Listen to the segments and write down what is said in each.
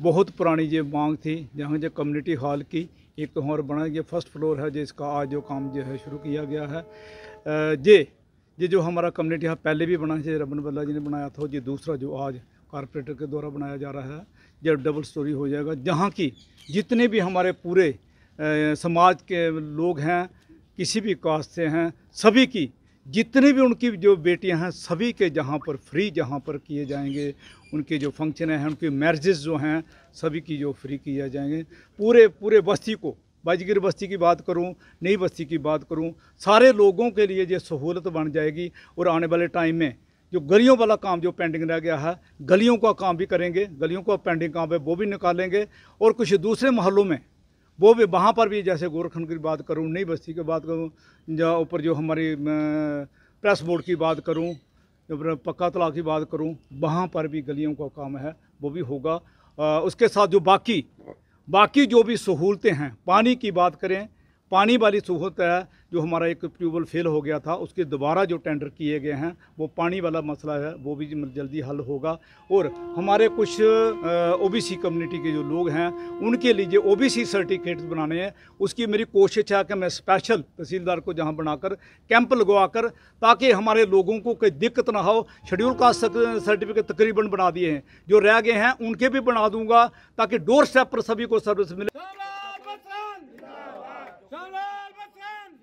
बहुत पुरानी ये मांग थी, जहाँ जो कम्युनिटी हॉल की एक तो और बना ये फ़र्स्ट फ्लोर है, जिसका आज जो काम जो है शुरू किया गया है। ये ये जो हमारा कम्युनिटी हॉल पहले भी बना है रमन बल्ला जी ने बनाया था, ये दूसरा जो आज कारपोरेटर के द्वारा बनाया जा रहा है, ये डबल स्टोरी हो जाएगा, जहाँ की जितने भी हमारे पूरे समाज के लोग हैं, किसी भी कास्ट से हैं, सभी की जितनी भी उनकी जो बेटियाँ हैं, सभी के जहाँ पर फ्री जहाँ पर किए जाएँगे, उनके जो फ़ंक्शन हैं, उनके मैरिजेस जो हैं, सभी की जो फ्री किए जाएँगे। पूरे पूरे बस्ती को, बाजगिर बस्ती की बात करूँ, नई बस्ती की बात करूँ, सारे लोगों के लिए ये सहूलत बन जाएगी। और आने वाले टाइम में जो गलियों वाला काम जो पेंडिंग रह गया है, गलियों का काम भी करेंगे, गलियों का पेंडिंग काम है, वो भी निकालेंगे। और कुछ दूसरे मोहल्लों में वो भी वहाँ पर भी जैसे गोरखंड की बात करूँ नई बस्ती की बात करूँ, या ऊपर जो हमारी प्रेस बोर्ड की बात करूँ, या पक्का तला की बात करूँ, वहाँ पर भी गलियों का काम है, वो भी होगा। उसके साथ जो बाकी बाकी जो भी सहूलतें हैं, पानी की बात करें पानी वाली सहूलत है, जो हमारा एक ट्यूबवेल फेल हो गया था, उसके दोबारा जो टेंडर किए गए हैं, वो पानी वाला मसला है, वो भी जल्दी हल होगा। और हमारे कुछ ओबीसी कम्युनिटी के जो लोग हैं, उनके लिए जो ओबीसी सर्टिफिकेट्स बनाने हैं। उसकी मेरी कोशिश है कि मैं स्पेशल तहसीलदार को जहाँ बनाकर, कैंप लगवाकर, ताकि हमारे लोगों को कोई दिक्कत ना हो। शेड्यूल कास्ट सर्टिफिकेट तकरीबन बना दिए हैं। जो रह गए हैं, उनके भी बना दूँगा, ताकि डोर स्टेप पर सभी को सर्विस मिले श्यामलाल बसंत श्यामलाल बसंत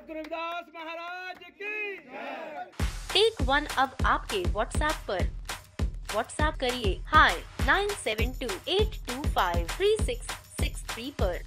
सतगुरु रविदास महाराज की। टेक वन अब आपके व्हाट्सएप पर। व्हाट्सएप करिए hi nine seven two eight two five three six six three पर।